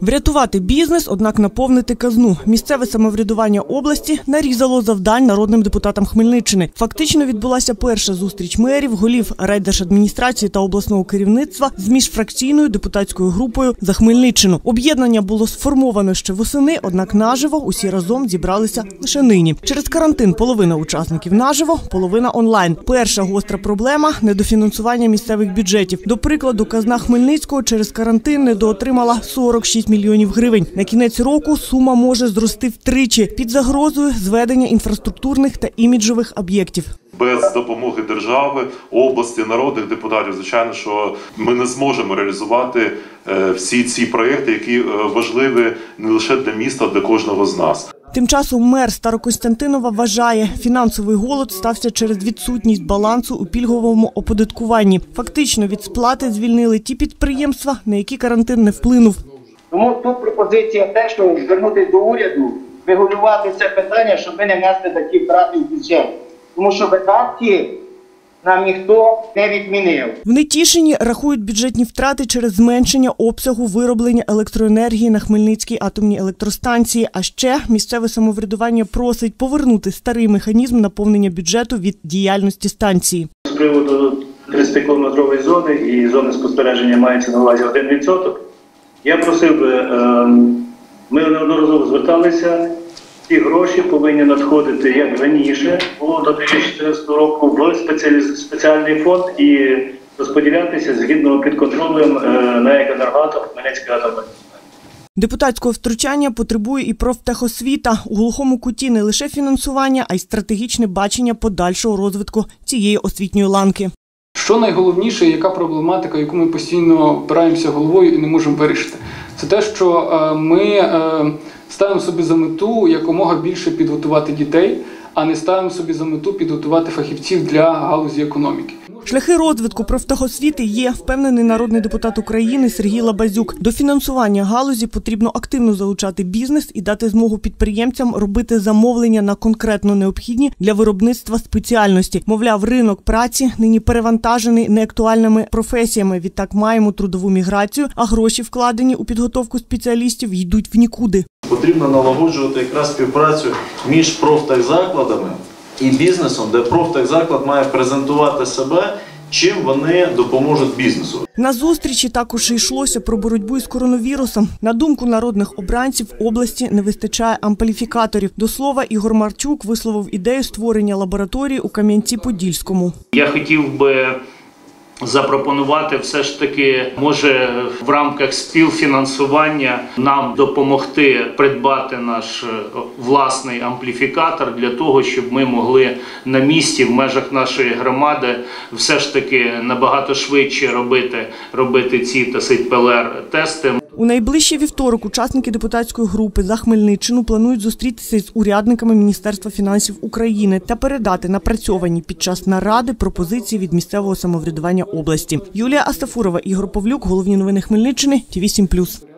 Врятувати бізнес, однак наповнити казну. Місцеве самоврядування області нарізало завдань народним депутатам Хмельниччини. Фактично відбулася перша зустріч мерів, голів райдержадміністрації та обласного керівництва з міжфракційною депутатською групою за Хмельниччину. Об'єднання було сформовано ще восени, однак наживо усі разом зібралися лише нині. Через карантин половина учасників наживо, половина онлайн. Перша гостра проблема недофінансування місцевих бюджетів. До прикладу, казна Хмельницького через карантин недоотримала 46 мільйонів гривень. На кінець року сума може зрости втричі під загрозою зведення інфраструктурних та іміджових об'єктів. без допомоги держави, області, народних депутатів, звичайно, що ми не зможемо реалізувати е, всі ці проекти, які е, важливі не лише для міста, а для кожного з нас. Тим часом мер Старокостянтинова вважає, фінансовий голод стався через відсутність балансу у пільговому оподаткуванні. Фактично від сплати звільнили ті підприємства, на які карантин не вплинув. Тому тут пропозиція те, що звернутися до уряду, регулювати це питання, щоб ми не нести такі втрати в бюджет. Тому що видатки нам ніхто не відмінив. В Нетішині рахують бюджетні втрати через зменшення обсягу вироблення електроенергії на Хмельницькій атомній електростанції. А ще місцеве самоврядування просить повернути старий механізм наповнення бюджету від діяльності станції. З приводу 30-кілометрової зони і зони спостереження мається на увазі 1%. Я просив би, ем, ми неодноразово зверталися, ці гроші повинні надходити як раніше, було до 2014 року в спеціальний фонд і розподілятися згідно під контролем е, НАЕК «Енергоатом» Хмельницької атомної. Депутатського втручання потребує і профтехосвіта. У глухому куті не лише фінансування, а й стратегічне бачення подальшого розвитку цієї освітньої ланки. Що найголовніше, яка проблематика, яку ми постійно опираємося головою і не можемо вирішити, це те, що е, ми е, ставимо собі за мету якомога більше підготувати дітей, а не ставимо собі за мету підготувати фахівців для галузі економіки. Шляхи розвитку профтехосвіти є, впевнений народний депутат України Сергій Лабазюк. До фінансування галузі потрібно активно залучати бізнес і дати змогу підприємцям робити замовлення на конкретно необхідні для виробництва спеціальності. Мовляв, ринок праці нині перевантажений неактуальними професіями. Відтак маємо трудову міграцію, а гроші, вкладені у підготовку спеціалістів, йдуть в нікуди. Потрібно налагоджувати якраз співпрацю між профтехзакладами і бізнесом, де профтехзаклад має презентувати себе, чим вони допоможуть бізнесу. На зустрічі також йшлося про боротьбу із коронавірусом. На думку народних обранців області не вистачає ампліфікаторів. До слова, Ігор Марчук висловив ідею створення лабораторії у Кам'янці-Подільському. Я хотів би запропонувати все ж таки, може, в рамках співфінансування нам допомогти придбати наш е, власний ампліфікатор для того, щоб ми могли на місці в межах нашої громади все ж таки набагато швидше робити, робити ці тасить ПЛР тести. У найближчий вівторок учасники депутатської групи за Хмельниччину планують зустрітися з урядниками Міністерства фінансів України та передати напрацьовані під час наради пропозиції від місцевого самоврядування області. Юлія Астафурова, Ігор Павлюк, головні новини Хмельниччини, Ті 7+.